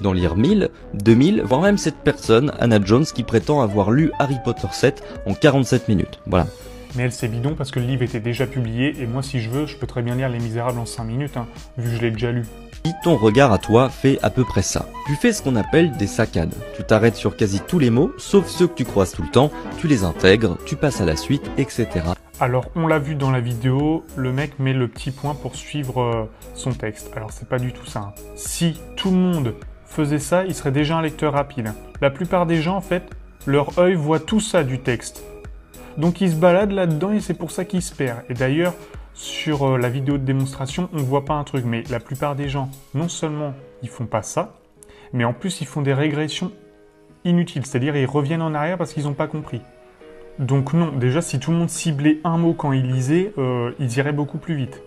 d'en lire 1000, 2000, voire même cette personne, Anna Jones, qui prétend avoir lu Harry Potter 7 en 47 minutes. Voilà. Mais elle, c'est bidon parce que le livre était déjà publié et moi, si je veux, je peux très bien lire Les Misérables en 5 minutes, hein, vu que je l'ai déjà lu. Si ton regard à toi fait à peu près ça. Tu fais ce qu'on appelle des saccades. Tu t'arrêtes sur quasi tous les mots, sauf ceux que tu croises tout le temps, tu les intègres, tu passes à la suite, etc. Alors, on l'a vu dans la vidéo, le mec met le petit point pour suivre euh, son texte. Alors, c'est pas du tout ça. hein. Si tout le monde faisait ça, il serait déjà un lecteur rapide. La plupart des gens, en fait, leur œil voit tout ça du texte. Donc, ils se baladent là-dedans et c'est pour ça qu'ils se perdent. Et d'ailleurs, sur euh, la vidéo de démonstration, on voit pas un truc, mais la plupart des gens, non seulement ils font pas ça, mais en plus ils font des régressions inutiles, c'est-à-dire ils reviennent en arrière parce qu'ils n'ont pas compris. Donc non, déjà si tout le monde ciblait un mot quand il lisait, euh, ils iraient beaucoup plus vite.